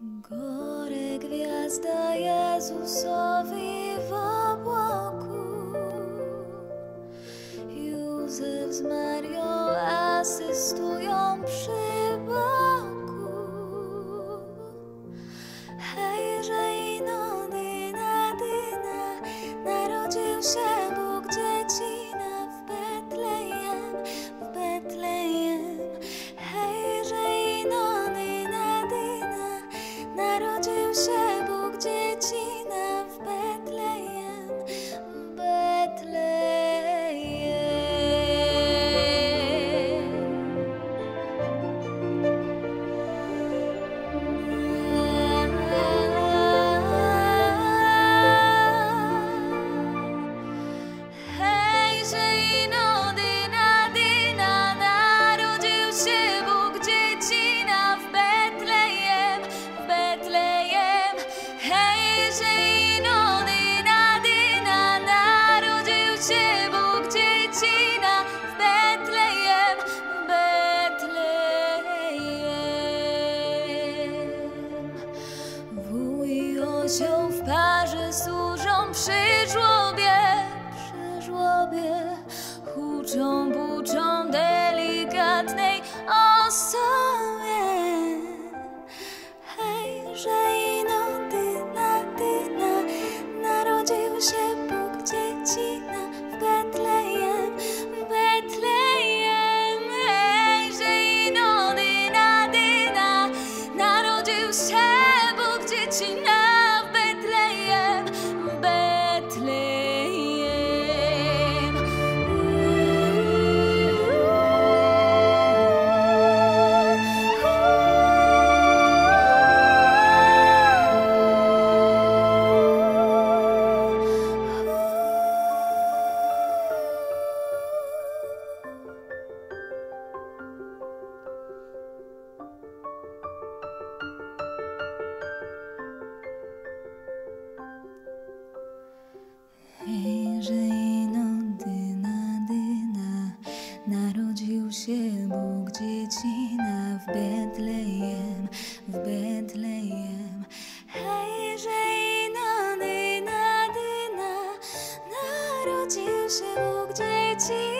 Gory gwiazda Jezusowi w obłoku. Józef z Marią asystują przy Dziecina w parze służą przy żłobie, przy żłobie huczą, buczą delikatnej osobie. Ino dyna, dyna, narodził się Bóg dziecina w Betlejem, w Betlejem. Hejże ino dyna, dyna, narodził się Bóg dziecina